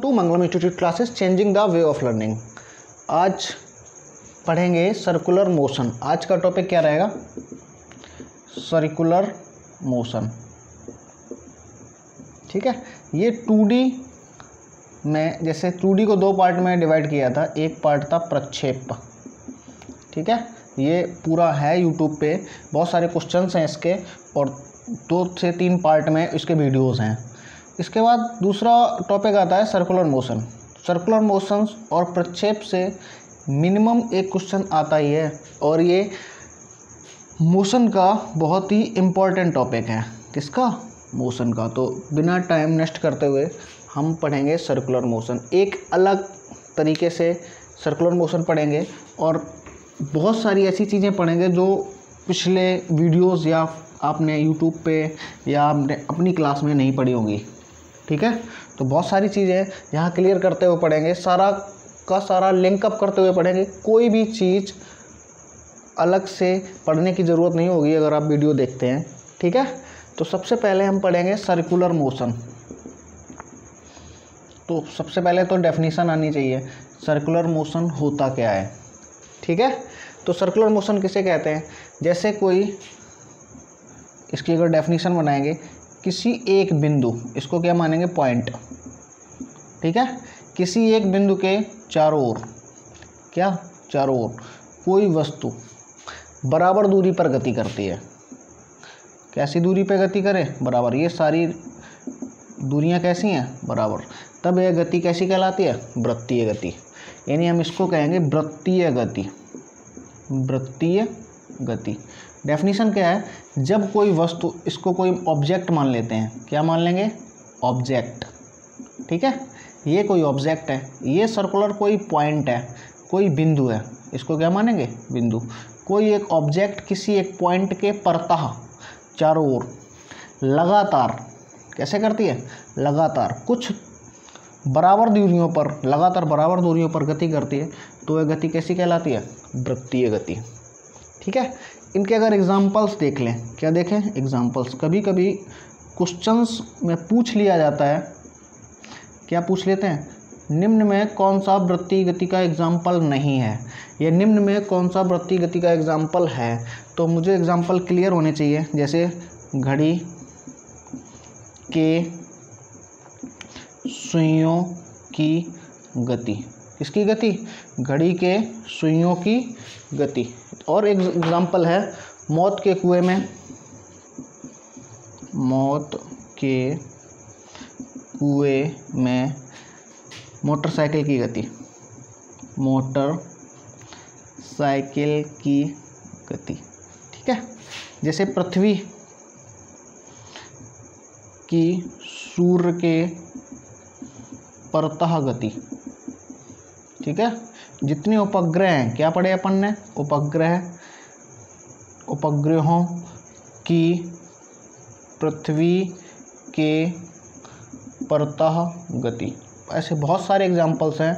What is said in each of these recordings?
To Mangalam institute classes changing the way of learning आज पढ़ेंगे circular motion आज का टॉपिक क्या रहेगा? सर्कुलर मोशन ठीक है? ये टू डी में, जैसे टू डी को दो पार्ट में डिवाइड किया था, एक पार्ट था प्रक्षेप. ठीक है? ये पूरा है यूट्यूब पे. बहुत सारे क्वेश्चंस हैं इसके और दो से तीन पार्ट में इसके वीडियोस हैं. इसके बाद दूसरा टॉपिक आता है सर्कुलर मोशन सर्कुलर मोशन और प्रक्षेप से मिनिमम एक क्वेश्चन आता ही है और ये मोशन का बहुत ही इंपॉर्टेंट टॉपिक है. किसका? मोशन का. तो बिना टाइम नष्ट करते हुए हम पढ़ेंगे सर्कुलर मोशन एक अलग तरीके से सर्कुलर मोशन पढ़ेंगे और बहुत सारी ऐसी चीज़ें पढ़ेंगे जो पिछले वीडियोस या आपने यूट्यूब पे या आपने अपनी क्लास में नहीं पढ़ी होंगी. ठीक है? तो बहुत सारी चीज़ें यहाँ क्लियर करते हुए पढ़ेंगे। सारा का सारा लिंकअप करते हुए पढ़ेंगे। कोई भी चीज़ अलग से पढ़ने की ज़रूरत नहीं होगी अगर आप वीडियो देखते हैं। ठीक है? तो सबसे पहले हम पढ़ेंगे सर्कुलर मोशन तो सबसे पहले तो डेफिनेशन आनी चाहिए। सर्कुलर मोशन होता क्या है? ठीक है? तो सर्कुलर मोशन किसे कहते हैं? जैसे कोई, इसकी अगर डेफिनेशन बनाएँगे किसी एक बिंदु, इसको क्या मानेंगे? पॉइंट ठीक है? किसी एक बिंदु के चारों ओर। क्या? चारों ओर। कोई वस्तु बराबर दूरी पर गति करती है। कैसी दूरी पर गति करे? बराबर। ये सारी दूरियाँ कैसी हैं? बराबर। तब यह गति कैसी कहलाती है? वृत्तीय गति। यानी हम इसको कहेंगे वृत्तीय गति। वृत्तीय गति। डेफिनेशन क्या है? जब कोई वस्तु, इसको कोई ऑब्जेक्ट मान लेते हैं। क्या मान लेंगे? ऑब्जेक्ट ठीक है? ये कोई ऑब्जेक्ट है। ये सर्कुलर कोई पॉइंट है। कोई बिंदु है। इसको क्या मानेंगे? बिंदु। कोई एक ऑब्जेक्ट किसी एक पॉइंट के परतः, चारों ओर, लगातार, कैसे करती है? लगातार, कुछ बराबर दूरियों पर, लगातार बराबर दूरियों पर गति करती है तो वह गति कैसी कहलाती है? वृत्तीय गति। ठीक है? इनके अगर एग्जाम्पल्स देख लें, क्या देखें? एग्जाम्पल्स कभी कभी क्वेश्चंस में पूछ लिया जाता है। क्या पूछ लेते हैं? निम्न में कौन सा वृत्ति गति का एग्ज़ाम्पल नहीं है? या निम्न में कौन सा वृत्ति गति का एग्ज़ाम्पल है? तो मुझे एग्ज़ाम्पल क्लियर होने चाहिए। जैसे घड़ी के सुइयों की गति। किसकी गति? घड़ी के सुइयों की गति। और एक एग्ज़ाम्पल है, मौत के कुएँ में। मौत के कुएँ में मोटरसाइकिल की गति। मोटर साइकिल की गति, ठीक है? जैसे पृथ्वी की सूर्य के परतः गति। ठीक है? जितने उपग्रह हैं, क्या पढ़े अपन ने? उपग्रह, उपग्रहों की पृथ्वी के परतः गति। ऐसे बहुत सारे एग्जांपल्स हैं।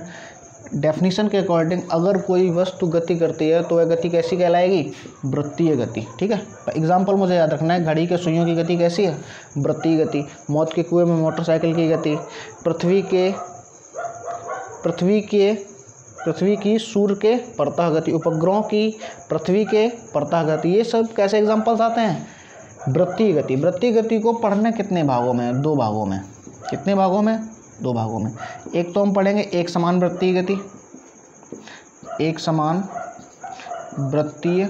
डेफिनेशन के अकॉर्डिंग अगर कोई वस्तु गति करती है तो वह गति कैसी कहलाएगी? वृत्तीय गति, ठीक है? एग्ज़ाम्पल मुझे याद रखना है, घड़ी के सुइयों की गति कैसी है? वृत्तीय गति। मौत के कुएँ में मोटरसाइकिल की गति। पृथ्वी के पृथ्वी के पृथ्वी की सूर्य के परतः गति उपग्रहों की पृथ्वी के परतः गति ये सब कैसे एग्जाम्पल्स आते हैं? वृत्तीय गति वृत्तीय गति को पढ़ने कितने भागों में? दो भागों में। कितने भागों में? दो भागों में। एक तो हम पढ़ेंगे एक समान वृत्तीय गति एक समान वृत्तीय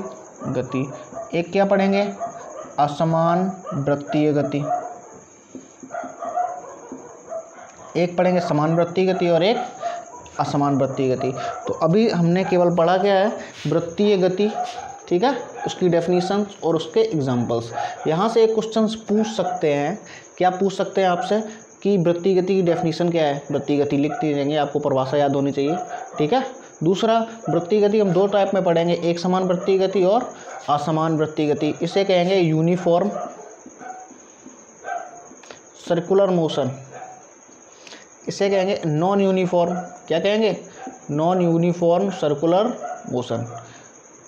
गति एक क्या पढ़ेंगे? असमान वृत्तीय गति एक पढ़ेंगे समान वृत्तीय गति और एक असमान वृत्तीय गति। तो अभी हमने केवल पढ़ा क्या है? वृत्तीय गति, ठीक है? उसकी डेफिनेशन और उसके एग्जांपल्स यहाँ से एक क्वेश्चन पूछ सकते हैं। क्या पूछ सकते हैं आपसे? कि वृत्ति गति की डेफिनेशन क्या है? वृत्ति गति लिख दीजिएँगे, आपको परिभाषा याद होनी चाहिए, ठीक है? दूसरा वृत्ति गति हम दो टाइप में पढ़ेंगे, एक समान वृत्ति गति और असमान वृत्ति गति। इसे कहेंगे यूनिफॉर्म सर्कुलर मोशन इसे कहेंगे नॉन यूनिफॉर्म क्या कहेंगे? नॉन यूनिफॉर्म सर्कुलर मोशन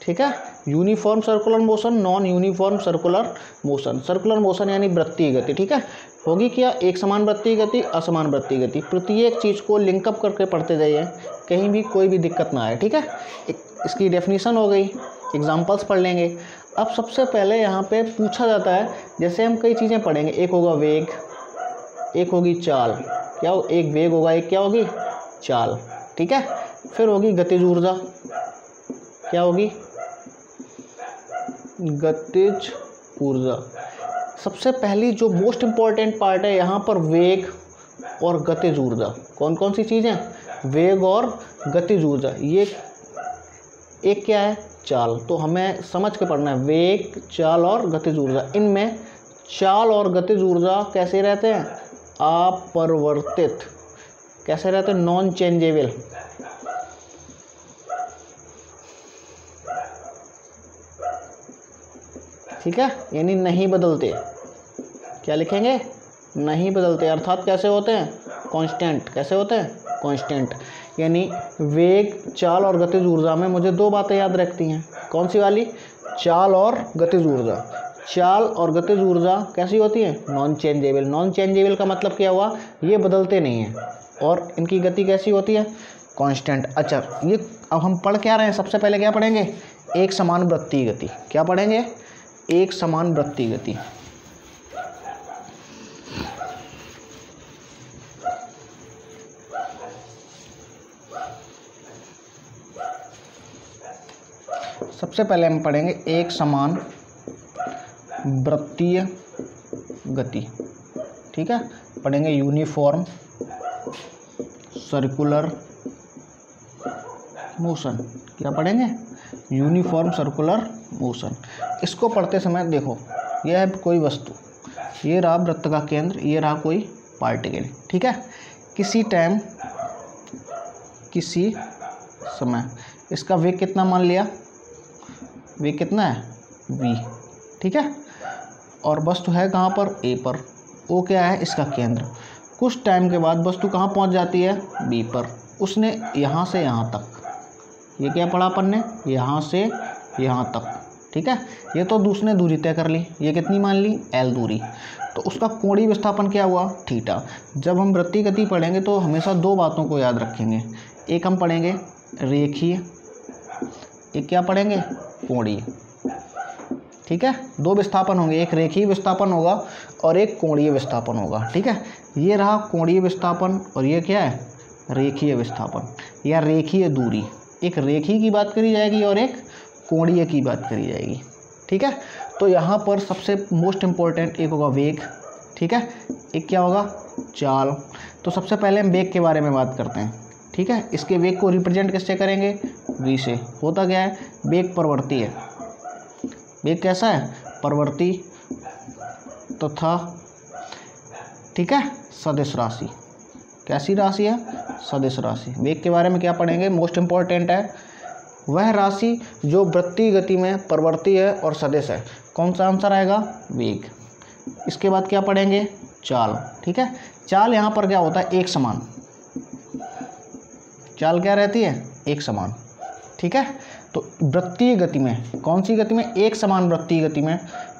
ठीक है? Uniform circular motion non uniform circular motion circular motion यानी वृत्तीय गति, ठीक है? होगी क्या? एक समान वृत्तीय गति, असमान वृत्तीय गति। प्रत्येक चीज़ को लिंकअप करके पढ़ते जाइए। कहीं भी कोई भी दिक्कत ना आए, ठीक है? इसकी डेफिनेशन हो गई। एग्जाम्पल्स पढ़ लेंगे। अब सबसे पहले यहाँ पे पूछा जाता है, जैसे हम कई चीज़ें पढ़ेंगे। एक होगा वेग, एक होगी चाल। क्या हो? एक वेग होगा, एक क्या होगी? चाल। ठीक है? फिर होगी गतिज ऊर्जा। क्या होगी? गतिज ऊर्जा। सबसे पहली जो मोस्ट इंपॉर्टेंट पार्ट है, यहाँ पर वेग और गतिज ऊर्जा। कौन कौन सी चीज़ें? वेग और गतिज ऊर्जा। ये एक क्या है? चाल। तो हमें समझ के पढ़ना है। वेग, चाल और गतिज ऊर्जा। इनमें चाल और गतिज ऊर्जा कैसे रहते हैं? अपरिवर्तित। कैसे रहते हैं? नॉन चेंजेबल ठीक है? यानी नहीं बदलते। क्या लिखेंगे? नहीं बदलते। अर्थात कैसे होते हैं? कांस्टेंट कैसे होते हैं? कांस्टेंट यानी वेग, चाल और गतिज ऊर्जा में मुझे दो बातें याद रखती हैं। कौन सी वाली? चाल और गतिज ऊर्जा। चाल और गतिज ऊर्जा कैसी होती है? नॉन चेंजेबल नॉन चेंजेबल का मतलब क्या हुआ? ये बदलते नहीं हैं। और इनकी गति कैसी होती है? कांस्टेंट अच्छा ये अब हम पढ़ क्या रहे हैं? सबसे पहले क्या पढ़ेंगे? एक समान वृत्तीय गति। क्या पढ़ेंगे? एक समान वृत्तीय गति। सबसे पहले हम पढ़ेंगे एक समान वृत्तीय गति। ठीक है? पढ़ेंगे यूनिफॉर्म सर्कुलर मोशन क्या पढ़ेंगे? यूनिफॉर्म सर्कुलर मोशन इसको पढ़ते समय देखो, यह है कोई वस्तु, ये रहा वृत्त का केंद्र, ये रहा कोई पार्टिकल ठीक है? किसी टाइम किसी समय। इसका वेग कितना मान लिया? वे कितना है? वी ठीक है? और वस्तु है कहाँ पर? ए पर। ओ क्या है? इसका केंद्र। कुछ टाइम के बाद वस्तु कहाँ पहुँच जाती है? बी पर। उसने यहाँ से यहाँ तक। ये क्या पढ़ा अपन ने? यहाँ से यहाँ तक। ठीक है? ये तो दूसरे दूरी तय कर ली। ये कितनी मान ली? एल दूरी। तो उसका कोणीय विस्थापन क्या हुआ? थीटा। जब हम वृत्ति गति पढ़ेंगे तो हमेशा दो बातों को याद रखेंगे। एक हम पढ़ेंगे रेखीय। एक क्या पढ़ेंगे? कोणीय। ठीक है? दो विस्थापन होंगे, एक रेखीय विस्थापन होगा और एक कोणीय विस्थापन होगा, ठीक है? ये रहा कोणीय विस्थापन और ये क्या है? रेखीय विस्थापन, या रेखीय दूरी। एक रेखी की बात करी जाएगी और एक कोणीय की बात करी जाएगी, ठीक है? तो यहाँ पर सबसे मोस्ट इम्पोर्टेंट एक होगा वेग, ठीक है? एक क्या होगा? चाल। तो सबसे पहले हम वेग के बारे में बात करते हैं, ठीक है? इसके वेग को रिप्रेजेंट किससे करेंगे? वी से। होता क्या है? वेग प्रवृत्ति है। वेग कैसा है? प्रवृत्ति तथा तो ठीक है? सदिश राशि। कैसी राशि है? सदिश राशि। वेग के बारे में क्या पढ़ेंगे? मोस्ट इंपॉर्टेंट है। वह राशि जो वृत्ति गति में प्रवृत्ति है और सदिश है। कौन सा आंसर आएगा? वेग। इसके बाद क्या पढ़ेंगे? चाल। ठीक है? चाल यहाँ पर क्या होता है? एक समान। चाल क्या रहती है? एक समान। ठीक है? तो वृत्तीय गति में, कौन सी गति में? एक समान वृत्तीय गति में।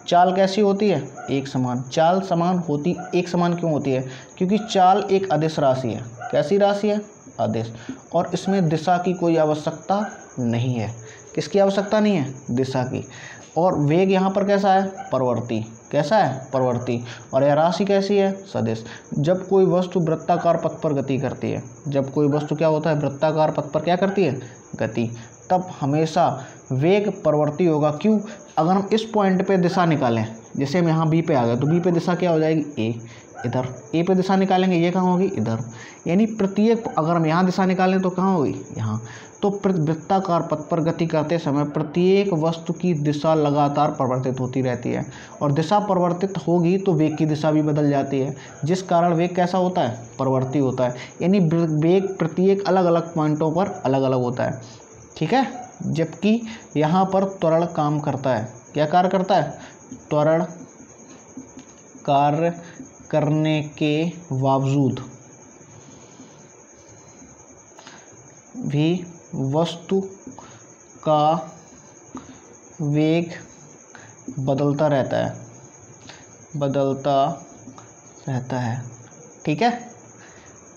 चाल कैसी होती है? एक समान। चाल समान होती, एक समान क्यों होती है? क्योंकि चाल एक अदिश राशि है। कैसी राशि है? अदिश। और इसमें दिशा की कोई आवश्यकता नहीं है। किसकी आवश्यकता नहीं है? दिशा की। और वेग यहाँ पर कैसा है? परवर्ती कैसा है? प्रवृत्ति। और यह राशि कैसी है? सदिश। जब कोई वस्तु वृत्ताकार पथ पर गति करती है, जब कोई वस्तु क्या होता है? वृत्ताकार पथ पर क्या करती है? गति। तब हमेशा वेग प्रवृत्ति होगा। क्यों? अगर हम इस पॉइंट पे दिशा निकालें, जैसे हम यहाँ बी पे आ गए तो बी पे दिशा क्या हो जाएगी? ए इधर। ए पे दिशा निकालेंगे, ये कहाँ होगी? इधर। यानी प्रत्येक अगर हम यहाँ दिशा निकालें तो कहाँ होगी? यहाँ। तो वृत्ताकार पथ पर गति करते समय प्रत्येक वस्तु की दिशा लगातार परिवर्तित होती रहती है। और दिशा परिवर्तित होगी तो वेग की दिशा भी बदल जाती है। जिस कारण वेग कैसा होता है? परिवर्ती होता है। यानी वेग प्रत्येक अलग अलग पॉइंटों पर अलग अलग होता है। ठीक है? जबकि यहाँ पर त्वरण काम करता है। क्या कार्य करता है? त्वरण कार्य करने के बावजूद भी वस्तु का वेग बदलता रहता है। बदलता रहता है। ठीक है?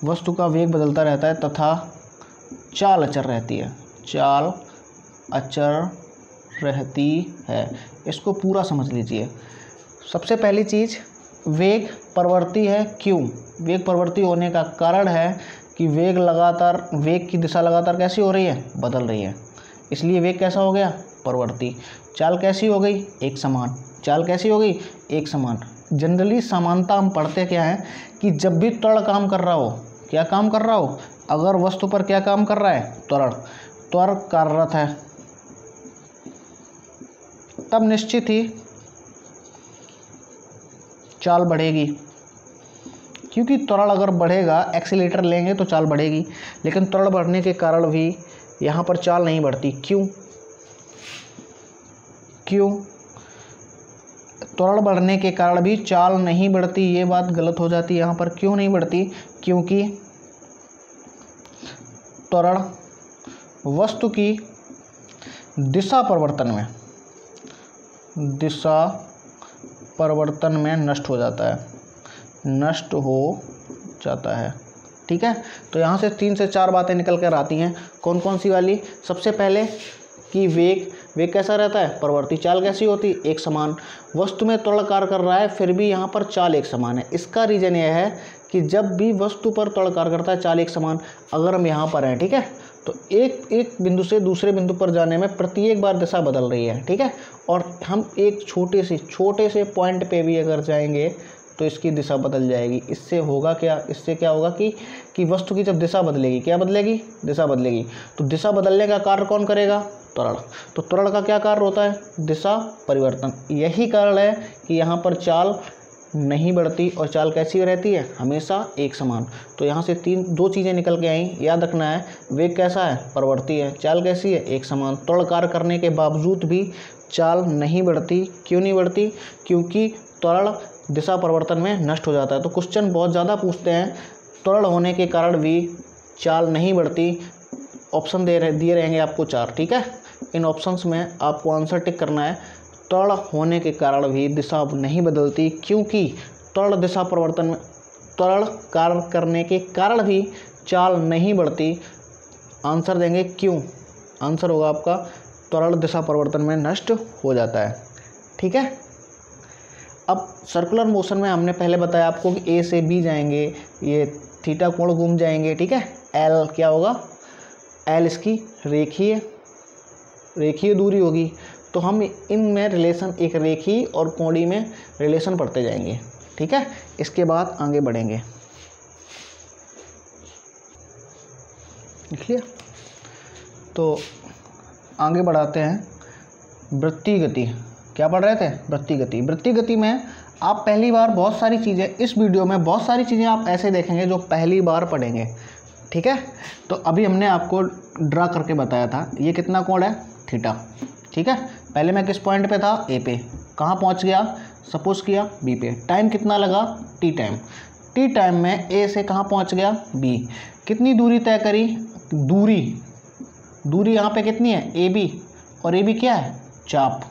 वस्तु का वेग बदलता रहता है तथा चाल अचर रहती है। चाल, अचर रहती है। इसको पूरा समझ लीजिए। सबसे पहली चीज़, वेग प्रवृत्ति है क्यों? वेग प्रवृत्ति होने का कारण है कि वेग लगातार, वेग की दिशा लगातार कैसी हो रही है? बदल रही है। इसलिए वेग कैसा हो गया? प्रवृत्ति। चाल कैसी हो गई? एक समान। चाल कैसी हो गई? एक समान। जनरली समानता हम पढ़ते क्या है कि जब भी त्वरण काम कर रहा हो, क्या काम कर रहा हो? अगर वस्तु पर क्या काम कर रहा है? त्वरण त्वर कार्यरत है। तब निश्चित ही चाल बढ़ेगी। क्योंकि त्वरण अगर बढ़ेगा एक्सीटर लेंगे तो चाल बढ़ेगी, लेकिन त्वरण बढ़ने के कारण भी यहाँ पर चाल नहीं बढ़ती। क्यों? क्यों? त्वरण बढ़ने के कारण भी चाल नहीं बढ़ती, ये बात गलत हो जाती है यहाँ पर। क्यों नहीं बढ़ती? क्योंकि त्वरण वस्तु की दिशा परिवर्तन में, दिशा परिवर्तन में नष्ट हो जाता है, नष्ट हो जाता है। ठीक है? तो यहाँ से तीन से चार बातें निकल कर आती हैं। कौन कौन सी वाली? सबसे पहले कि वेग वेग कैसा रहता है? परवर्ती चाल कैसी होती? है एक समान। वस्तु में त्वरण कार्य कर रहा है, फिर भी यहाँ पर चाल एक समान है। इसका रीज़न यह है कि जब भी वस्तु पर त्वरण कार्य करता है, चाल एक समान। अगर हम यहाँ पर हैं, ठीक है? तो एक एक बिंदु से दूसरे बिंदु पर जाने में प्रत्येक बार दिशा बदल रही है, ठीक है? और हम एक छोटे से छोटे से पॉइंट पे भी अगर जाएँगे तो इसकी दिशा बदल जाएगी। इससे होगा क्या? इससे क्या होगा कि कि वस्तु की जब दिशा बदलेगी, क्या बदलेगी? दिशा बदलेगी। तो दिशा बदलने का कार्य कौन करेगा? त्वरण। तो त्वरण का क्या कार्य होता है? दिशा परिवर्तन। यही कारण है कि यहाँ पर चाल नहीं बढ़ती और चाल कैसी रहती है? हमेशा एक समान। तो यहाँ से तीन, दो चीज़ें निकल के आई। याद रखना है, वेग कैसा है? परिवर्ती है। चाल कैसी है? एक समान। त्वरण कार्य करने के बावजूद भी चाल नहीं बढ़ती। क्यों नहीं बढ़ती? क्योंकि त्वरण दिशा परिवर्तन में नष्ट हो जाता है। तो क्वेश्चन बहुत ज़्यादा पूछते हैं। त्वरण होने के कारण भी चाल नहीं बढ़ती। ऑप्शन दे रहे, दिए रहेंगे आपको चार, ठीक है? इन ऑप्शंस में आपको आंसर टिक करना है। त्वरण होने के कारण भी दिशा नहीं बदलती, क्योंकि त्वरण दिशा परिवर्तन में त्वरण कार्य करने के कारण भी चाल नहीं बढ़ती। आंसर देंगे क्यों? आंसर होगा आपका त्वरण दिशा परिवर्तन में नष्ट हो जाता है। ठीक है? अब सर्कुलर मोशन में हमने पहले बताया आपको कि ए से बी जाएँगे, ये थीटा कोण घूम जाएँगे, ठीक है? एल क्या होगा? एल इसकी रेखीय रेखीय दूरी होगी। तो हम इनमें रिलेशन एक रेखी और कोणी में रिलेशन पढ़ते जाएँगे। ठीक है? इसके बाद आगे बढ़ेंगे। लिख लिया? तो आगे बढ़ाते हैं। वृत्ति गति। क्या पढ़ रहे थे? वृत्ति गति। वृत्ति गति में आप पहली बार बहुत सारी चीज़ें, इस वीडियो में बहुत सारी चीज़ें आप ऐसे देखेंगे जो पहली बार पढ़ेंगे। ठीक है? तो अभी हमने आपको ड्रा करके बताया था। ये कितना कोण है? थीटा। ठीक है? पहले मैं किस पॉइंट पे था? ए पे। कहाँ पहुँच गया? सपोज़ किया बी पे। टाइम कितना लगा? टी टाइम टी टाइम में ए से कहाँ पहुँच गया? बी कितनी दूरी तय करी? दूरी। दूरी यहाँ पे कितनी है? ए बी और ए बी क्या है? चाप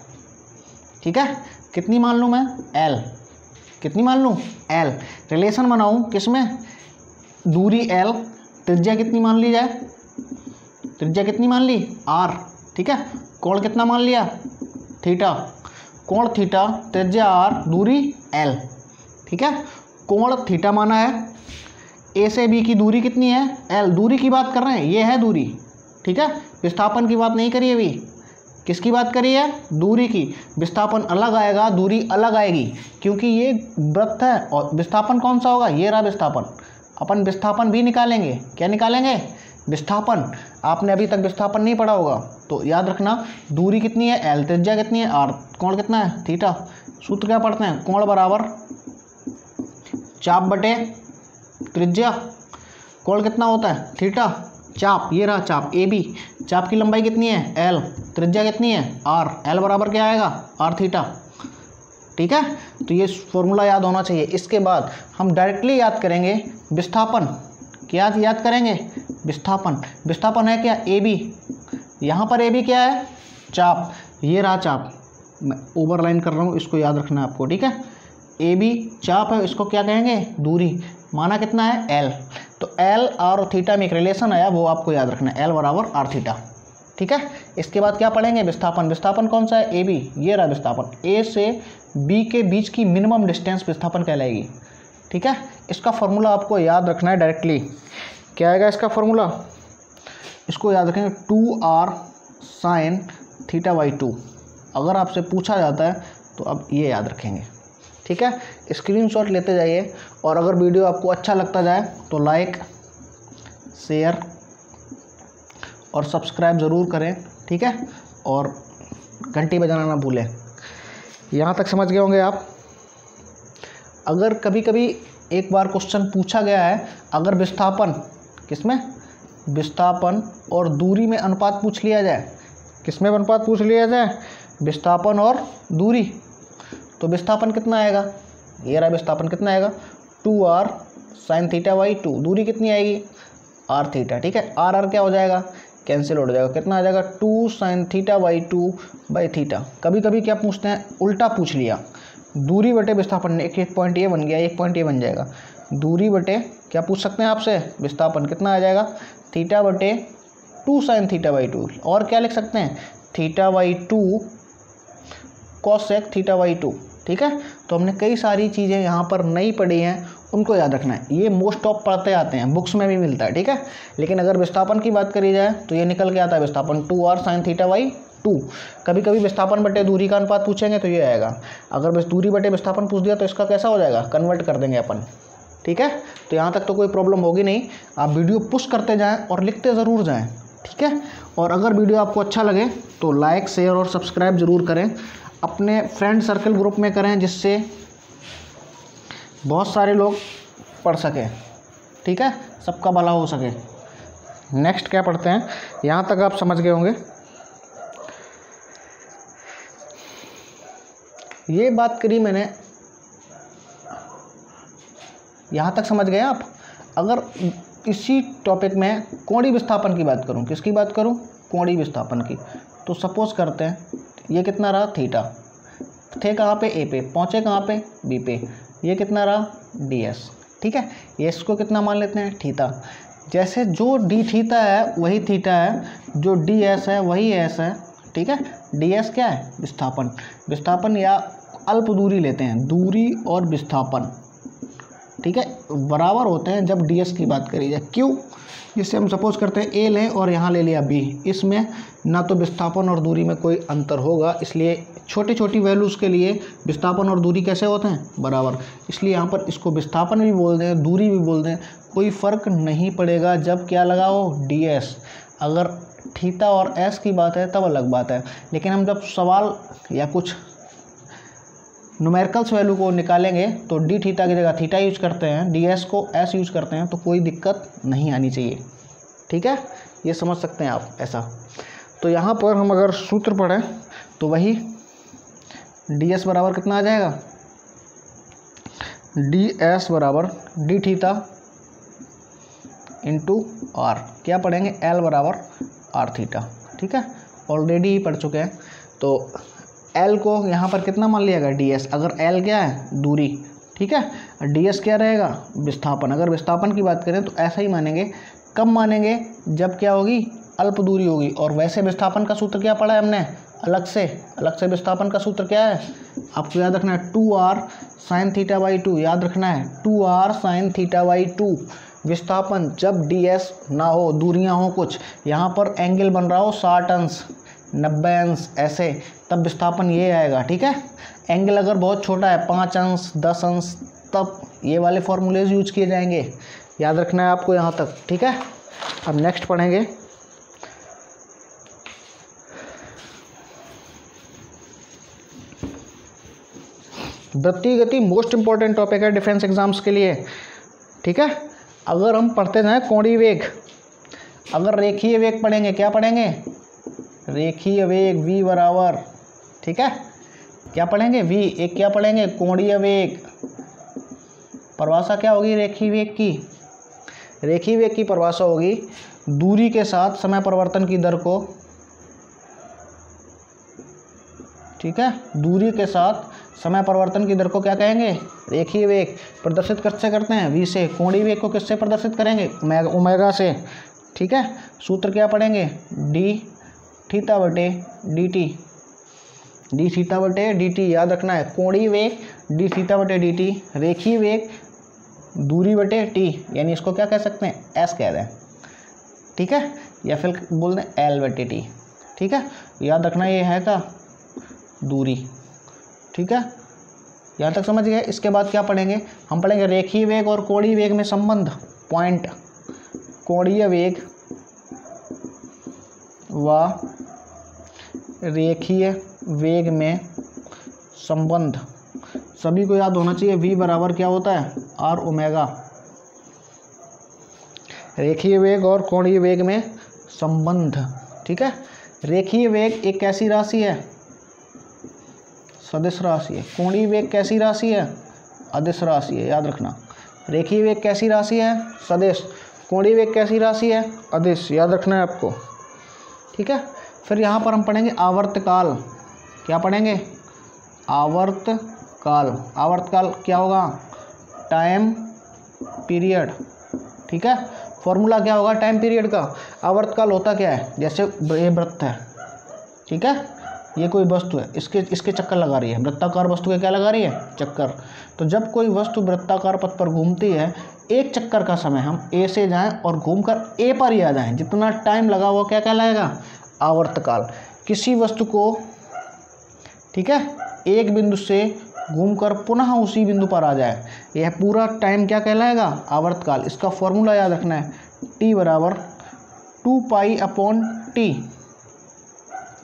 ठीक है? कितनी मान लूँ मैं? एल कितनी मान लूँ? एल रिलेशन बनाऊँ किसमें? दूरी एल त्रिज्या कितनी मान ली जाए? त्रिज्या कितनी मान ली? आर ठीक है? कोण कितना मान लिया? थीटा। कोण थीटा, त्रिज्या आर दूरी एल। ठीक है? कोण थीटा माना है। ए से बी की दूरी कितनी है? एल। दूरी की बात कर रहे हैं। ये है दूरी। ठीक है? विस्थापन की बात नहीं करी अभी। किसकी बात करी है? दूरी की। विस्थापन अलग आएगा, दूरी अलग आएगी। क्योंकि ये वृत्त है और विस्थापन कौन सा होगा? ये रहा विस्थापन। अपन विस्थापन भी निकालेंगे। क्या निकालेंगे? विस्थापन। आपने अभी तक विस्थापन नहीं पढ़ा होगा। तो याद रखना, दूरी कितनी है? एल त्रिज्या कितनी है? आर कोण कितना है? थीटा सूत्र क्या पढ़ते हैं? कोण बराबर चाप बटे त्रिज्या। कोण कितना होता है? थीटा चाप, ये रहा चाप। ए बी चाप की लंबाई कितनी है? एल त्रिज्या कितनी है? आर एल बराबर क्या आएगा? आर थीटा ठीक है? तो ये फॉर्मूला याद होना चाहिए। इसके बाद हम डायरेक्टली याद करेंगे विस्थापन। क्या याद करेंगे? विस्थापन। विस्थापन है क्या? ए बी यहाँ पर ए बी क्या है? चाप। ये रहा चाप। मैं ओवर लाइन कर रहा हूँ, इसको याद रखना है आपको, ठीक है? ए बी चाप है, इसको क्या कहेंगे? दूरी। माना कितना है? एल तो एल और थीटा में एक रिलेशन आया, वो आपको याद रखना है। एल बराबर आर थीटा ठीक है? इसके बाद क्या पढ़ेंगे? विस्थापन। विस्थापन कौन सा है? ए बी ये रहा विस्थापन। ए से बी के बीच की मिनिमम डिस्टेंस विस्थापन कहलाएगी। ठीक है? इसका फॉर्मूला आपको याद रखना है डायरेक्टली क्या आएगा इसका फॉर्मूला इसको याद रखेंगे two r sine theta by two अगर आपसे पूछा जाता है तो अब ये याद रखेंगे। ठीक है? स्क्रीनशॉट लेते जाइए और अगर वीडियो आपको अच्छा लगता जाए तो लाइक शेयर और सब्सक्राइब ज़रूर करें। ठीक है? और घंटी बजाना ना भूलें। यहाँ तक समझ गए होंगे आप? अगर कभी कभी एक बार क्वेश्चन पूछा गया है, अगर विस्थापन किसमें? विस्थापन और दूरी में अनुपात पूछ लिया जाए। किसमें अनुपात पूछ लिया जाए? विस्थापन और दूरी। तो विस्थापन कितना आएगा? ये रहा विस्थापन कितना आएगा? Two r sine theta by two. दूरी कितनी आएगी? R theta. ठीक है? आर आर क्या हो जाएगा? कैंसिल हो जाएगा। कितना आ जाएगा? Two sine theta by two by theta. कभी कभी क्या पूछते हैं? उल्टा पूछ लिया। दूरी बटे विस्थापन। एक एक पॉइंट ये बन गया, एक पॉइंट ये बन जाएगा। दूरी बटे क्या पूछ सकते हैं आपसे? विस्थापन कितना आ जाएगा? थीटा बटे two sine theta by two. और क्या लिख सकते हैं? Theta by two cosec theta by two. ठीक है? तो हमने कई सारी चीज़ें यहाँ पर नहीं पढ़ी हैं, उनको याद रखना है। ये मोस्ट ऑफ़ पढ़ते आते हैं बुक्स में भी मिलता है, ठीक है? लेकिन अगर विस्थापन की बात करी जाए तो ये निकल के आता है विस्थापन two r sine theta by two. कभी कभी विस्थापन बटे दूरी का अनुपात पूछेंगे तो ये आएगा। अगर दूरी बटे विस्थापन पूछ दिया तो इसका कैसा हो जाएगा? कन्वर्ट कर देंगे अपन। ठीक है? तो यहाँ तक तो कोई प्रॉब्लम होगी नहीं। आप वीडियो पुश करते जाएँ और लिखते ज़रूर जाएँ, ठीक है? और अगर वीडियो आपको अच्छा लगे तो लाइक शेयर और सब्सक्राइब ज़रूर करें। अपने फ्रेंड सर्कल ग्रुप में करें जिससे बहुत सारे लोग पढ़ सकें, ठीक है? सबका भला हो सके। नेक्स्ट क्या पढ़ते हैं? यहाँ तक आप समझ गए होंगे। ये बात करी मैंने यहाँ तक समझ गए आप? अगर इसी टॉपिक में कोड़ी विस्थापन की बात करूँ, किसकी बात करूँ? कोड़ी विस्थापन की। तो सपोज़ करते हैं, ये कितना रहा? थीटा थे कहाँ पे? ए पे। पहुँचे कहाँ पे? बी पे। ये कितना रहा? डी एस ठीक है? ये इसको कितना मान लेते हैं? थीटा जैसे जो डी थीटा है, वही थीटा है। जो डी एस है, वही एस है। ठीक है? डी एस क्या है? विस्थापन। विस्थापन या अल्प दूरी लेते हैं। दूरी और विस्थापन। ठीक है? बराबर होते हैं जब डी एस की बात करी जाए। क्यों? जिससे हम सपोज़ करते हैं ए लें और यहाँ ले लिया बी इसमें ना तो विस्थापन और दूरी में कोई अंतर होगा, इसलिए छोटी छोटी वैल्यूज़ के लिए विस्थापन और दूरी कैसे होते हैं? बराबर। इसलिए यहाँ पर इसको विस्थापन भी बोल दें, दूरी भी बोल दें। कोई फ़र्क नहीं पड़ेगा जब क्या लगाओ डी अगर थीटा और एस की बात है, तब अलग बात है। लेकिन हम जब सवाल या कुछ नुमेरिकल्स वैल्यू को निकालेंगे तो डी थीटा की जगह थीटा यूज़ करते हैं डी एस को एस यूज़ करते हैं तो कोई दिक्कत नहीं आनी चाहिए। ठीक है? ये समझ सकते हैं आप ऐसा। तो यहाँ पर हम अगर सूत्र पढ़ें तो वही डी एस बराबर कितना आ जाएगा? डी एस बराबर डी थीटा इंटू आर क्या पढ़ेंगे? एल बराबर आर थीटा ठीक है? ऑलरेडी ही पढ़ चुके हैं। तो एल को यहाँ पर कितना मान लिया गया? डी एस अगर एल क्या है? दूरी। ठीक है? डी एस क्या रहेगा? विस्थापन। अगर विस्थापन की बात करें तो ऐसा ही मानेंगे। कब मानेंगे? जब क्या होगी? अल्प दूरी होगी। और वैसे विस्थापन का सूत्र क्या पढ़ा है हमने? अलग से। अलग से विस्थापन का सूत्र क्या है? आपको याद रखना है, two r sine theta by two याद रखना है, two r sine theta by two विस्थापन जब डी एस ना हो, दूरियाँ हो कुछ, यहाँ पर एंगल बन रहा हो साठ अंश। नब्बे अंश ऐसे, तब विस्थापन ये आएगा, ठीक है? एंगल अगर बहुत छोटा है, पाँच अंश, दस अंश, तब ये वाले फॉर्मूलेज यूज़ किए जाएँगे। याद रखना है आपको यहाँ तक, ठीक है? अब नेक्स्ट पढ़ेंगे। वृत्ति गति मोस्ट इंपॉर्टेंट टॉपिक है डिफेंस एग्ज़ाम्स के लिए, ठीक है? अगर हम पढ़ते जाएँ कोणी वेग, अगर रेखीय वेग पढ़ेंगे, क्या पढ़ेंगे? रेखीय वेग v बराबर। ठीक है? क्या पढ़ेंगे? v एक क्या पढ़ेंगे? कोणीय वेग परिभाषा क्या होगी रेखीय वेग की? रेखीय वेग की परिभाषा होगी दूरी के साथ समय परिवर्तन की दर को। ठीक है? दूरी के साथ समय परिवर्तन की दर को क्या कहेंगे? रेखीय वेग प्रदर्शित किससे करते हैं? वी से। कोणीय वेग को किससे प्रदर्शित करेंगे? ओमेगा से। ठीक है? सूत्र क्या पढ़ेंगे? डी थीटा बटे डी टी डी थीटा बटे डी टी याद रखना है। कोणीय वेग, डी थीटा बटे डी टी रेखीय वेग दूरी बटे टी। यानी इसको क्या कह सकते हैं? एस कह दें ठीक है? या फिर बोल दें एल बटे टी। ठीक है? याद रखना ये है का दूरी। ठीक है? यहाँ तक समझ गए? इसके बाद क्या पढ़ेंगे? हम पढ़ेंगे रेखीय वेग और कोणीय वेग में संबंध। पॉइंट। कोणीय वेग व रेखीय वेग में संबंध। सभी को याद होना चाहिए, v बराबर क्या होता है? आर ओमेगा रेखीय वेग और कोणीय वेग में संबंध, ठीक है? रेखीय वेग एक कैसी राशि है? सदिश राशि है। कोणीय वेग कैसी राशि है? अदिश राशि है, याद रखना। रेखीय वेग कैसी राशि है? सदिश। कोणीय वेग कैसी राशि है? अदिश, याद रखना है आपको। ठीक है? फिर यहाँ पर हम पढ़ेंगे आवर्तकाल। क्या पढ़ेंगे? आवर्तकाल। आवर्तकाल क्या होगा? टाइम पीरियड ठीक है? फॉर्मूला क्या होगा? टाइम पीरियड का। आवर्तकाल होता क्या है? जैसे ये व्रत है। ठीक है? ये कोई वस्तु है। इसके इसके चक्कर लगा रही है। वृत्ताकार वस्तु के क्या लगा रही है? चक्कर। तो जब कोई वस्तु वृत्ताकार पथ पर घूमती है, एक चक्कर का समय हम ए से जाएँ और घूमकर ए पर ही आ जाएँ। जितना टाइम लगा हुआ क्या कहलाएगा? आवर्तकाल। किसी वस्तु को, ठीक है, एक बिंदु से घूमकर पुनः उसी बिंदु पर आ जाए। यह पूरा टाइम क्या कहलाएगा? आवर्तकाल। इसका फॉर्मूला याद रखना है। टी बराबर टू पाई अपॉन टी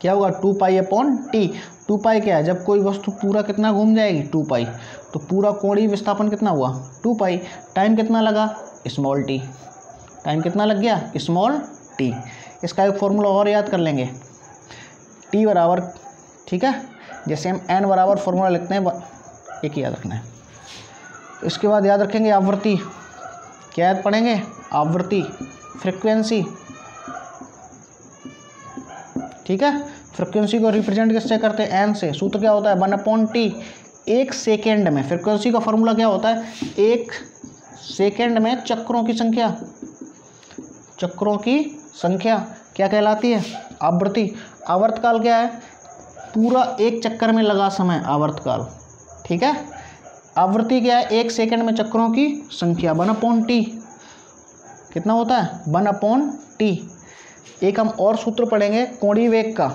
क्या होगा two pi upon t. Two pi क्या है? जब कोई वस्तु पूरा कितना घूम जाएगी? Two pi. तो पूरा कोणीय विस्थापन कितना हुआ? To pi. टाइम कितना लगा? Small T. टाइम कितना लग गया? Small t. इसका एक फॉर्मूला और याद कर लेंगे। टी बराबर, ठीक है? जैसे हम एन बराबर फॉर्मूला लिखते हैं एक याद रखना है। इसके बाद याद रखेंगे आवृत्ति। क्या याद पढ़ेंगे? आवृत्ति। फ्रिक्वेंसी। ठीक है? फ्रिक्वेंसी को रिप्रेजेंट किससे करते हैं? एन से। सूत्र क्या होता है? वन अपॉन टी एक सेकेंड में। फ्रिक्वेंसी का फॉर्मूला क्या होता है? एक सेकेंड में चक्रों की संख्या। चक्रों की संख्या क्या कहलाती है? आवृत्ति। आवर्तकाल क्या है? पूरा एक चक्कर में लगा समय आवर्तकाल। ठीक है? आवृत्ति क्या है? एक सेकंड में चक्रों की संख्या। वन अपॉन टी कितना होता है? वन अपॉन टी एक हम और सूत्र पढ़ेंगे, कोणीय वेग का।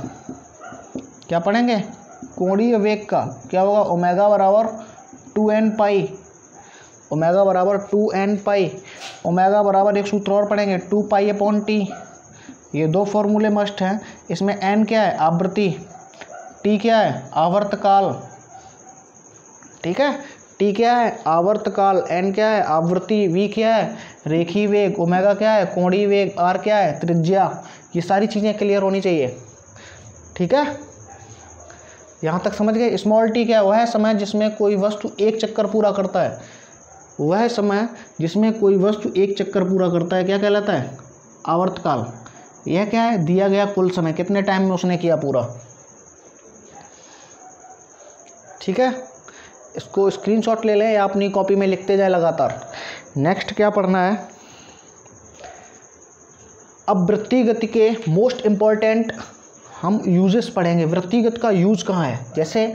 क्या पढ़ेंगे? कोणीय वेग का। क्या होगा? ओमेगा बराबर टू एन पाई। ओमेगा बराबर टू एन पाई। ओमेगा बराबर एक सूत्र और पढ़ेंगे, टू पाई अपॉन टी। ये दो फॉर्मूले मस्ट हैं। इसमें एन क्या है? आवृत्ति। टी क्या है? आवर्तकाल। ठीक है? टी क्या है? आवर्तकाल एन क्या है? आवृत्ति वी क्या है? रेखी वेग, ओमेगा क्या है? कोणी वेग आर क्या है? त्रिज्या। ये सारी चीज़ें क्लियर होनी चाहिए। ठीक है? यहाँ तक समझ गए? स्मॉल टी क्या है? वह समय जिसमें कोई वस्तु एक चक्कर पूरा करता है। वह समय जिसमें कोई वस्तु एक चक्कर पूरा करता है। क्या कहलाता है? आवर्तकाल यह क्या है? दिया गया कुल समय। कितने टाइम में उसने किया पूरा? ठीक है? इसको स्क्रीनशॉट ले लें या अपनी कॉपी में लिखते जाए लगातार। नेक्स्ट क्या पढ़ना है? अब वृत्ति गति के मोस्ट इंपॉर्टेंट हम यूजेस पढ़ेंगे। वृत्तिगत का यूज़ कहाँ है? जैसे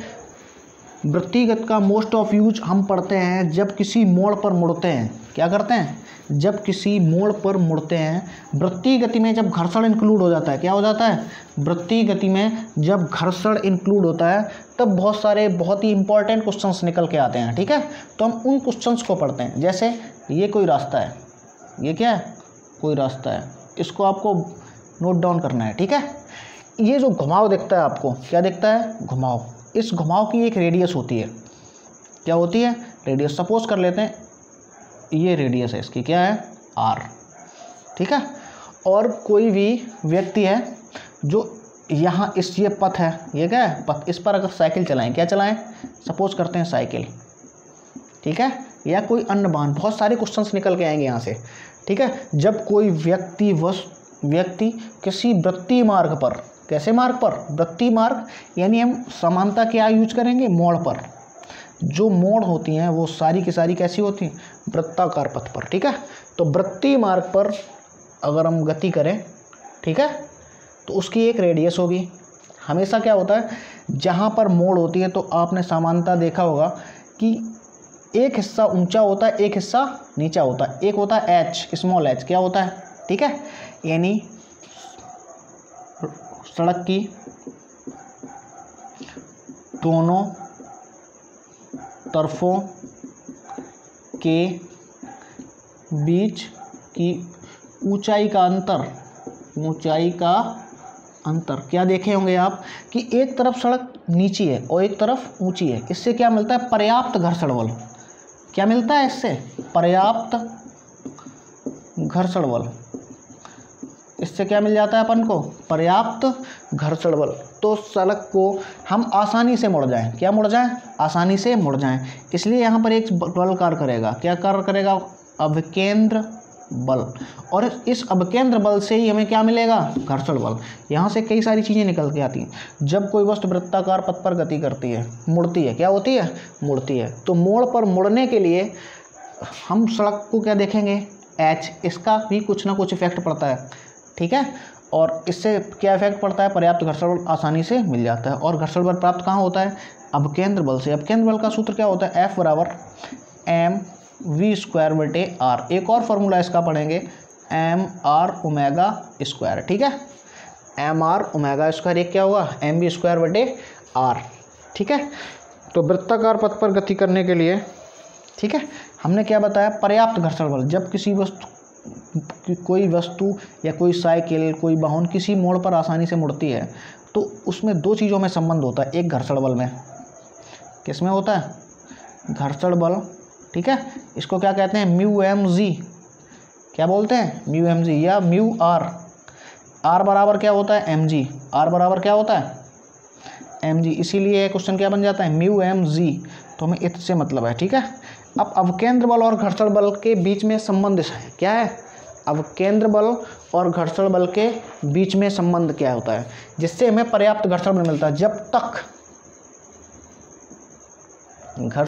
वृत्तिगत का मोस्ट ऑफ़ यूज़ हम पढ़ते हैं जब किसी मोड़ पर मुड़ते हैं। क्या करते हैं? जब किसी मोड़ पर मुड़ते हैं वृत्ति गति में जब घर्षण इंक्लूड हो जाता है, क्या हो जाता है? वृत्ति गति में जब घर्षण इंक्लूड होता है, तब बहुत सारे बहुत ही इंपॉर्टेंट क्वेश्चंस निकल के आते हैं, ठीक है? तो हम उन क्वेश्चंस को पढ़ते हैं। जैसे, ये कोई रास्ता है। ये क्या है? कोई रास्ता है। इसको आपको नोट डाउन करना है, ठीक है? ये जो घुमाव दिखता है आपको, क्या दिखता है? घुमाव। इस घुमाव की एक रेडियस होती है। क्या होती है? रेडियस सपोज़ कर लेते हैं। ये रेडियस है, इसकी क्या है? आर ठीक है? और कोई भी व्यक्ति है जो यहाँ इस, ये पथ है, ये क्या है? पथ। इस पर अगर साइकिल चलाएँ, क्या चलाएँ? सपोज़ करते हैं साइकिल ठीक है? या कोई अन्य वाहन बहुत सारे क्वेश्चंस निकल के आएँगे यहाँ से। ठीक है? जब कोई व्यक्ति, वस, व्यक्ति किसी वृत्तीय मार्ग पर कैसे मार्ग पर? वृत्ति मार्ग, यानी हम समानता क्या यूज़ करेंगे? मोड़ पर। जो मोड़ होती हैं, वो सारी की सारी कैसी होती हैं? वृत्ताकार पथ पर, ठीक है? तो वृत्ति मार्ग पर अगर हम गति करें, ठीक है? तो उसकी एक रेडियस होगी। हमेशा क्या होता है, जहाँ पर मोड़ होती है तो आपने समानता देखा होगा कि एक हिस्सा ऊँचा होता है, एक हिस्सा नीचा होता है। एक होता है एच स्मॉल एच क्या होता है? ठीक है? यानी सड़क की दोनों तरफों के बीच की ऊंचाई का अंतर, ऊंचाई का अंतर। क्या देखे होंगे आप कि एक तरफ़ सड़क नीची है और एक तरफ़ ऊँची है। इससे क्या मिलता है? पर्याप्त घर्षण बल क्या मिलता है इससे? पर्याप्त घर्षण बल इससे क्या मिल जाता है अपन को? पर्याप्त घर्षण बल तो सड़क को हम आसानी से मुड़ जाएँ। क्या मुड़ जाएँ? आसानी से मुड़ जाएँ। इसलिए यहाँ पर एक बल कार्य करेगा। क्या कार्य करेगा? अभिकेंद्र बल। और इस अवकेंद्र बल से ही हमें क्या मिलेगा? घर्षण बल यहाँ से कई सारी चीज़ें निकल के आती हैं। जब कोई वस्तु वृत्ताकार पथ पर गति करती है, मुड़ती है, क्या होती है? मुड़ती है। तो मोड़ पर मुड़ने के लिए हम सड़क को क्या देखेंगे? एच इसका भी कुछ ना कुछ इफ़ेक्ट पड़ता है। ठीक है? और इससे क्या इफ़ेक्ट पड़ता है? पर्याप्त घर्षण बल आसानी से मिल जाता है। और घर्षण बल प्राप्त कहाँ होता है? अब केंद्र बल से। अब केंद्र बल का सूत्र क्या होता है? एफ़ बराबर एम वी स्क्वायर बटे आर एक और फॉर्मूला इसका पढ़ेंगे। एम आर ओमेगा स्क्वायर ठीक है? एम आर ओमेगा स्क्वायर एक क्या होगा एम बी स्क्वायर बटे आर ठीक है? तो वृत्ताकार पथ पर गति करने के लिए, ठीक है? हमने क्या बताया? पर्याप्त घर्षण बल। जब किसी वस्तु कोई वस्तु या कोई साइकिल, कोई वाहन किसी मोड़ पर आसानी से मुड़ती है तो उसमें दो चीज़ों में संबंध होता है। एक घर्षण बल में। किसमें होता है? घर्षण बल, ठीक है? इसको क्या कहते हैं? Mu m g. क्या बोलते हैं? म्यू एम जी या म्यू आर। आर बराबर क्या होता है? M ji. आर बराबर क्या होता है? M g. इसीलिए क्वेश्चन क्या बन जाता है? Mu m g. तो हमें इससे मतलब है, ठीक है? अब अवकेंद्र बल और घर्षण बल के बीच में संबंध है। क्या है? अब केंद्र बल और घर्षण बल के बीच में संबंध क्या होता है? जिससे हमें पर्याप्त घर्षण बल मिलता है। जब तक घर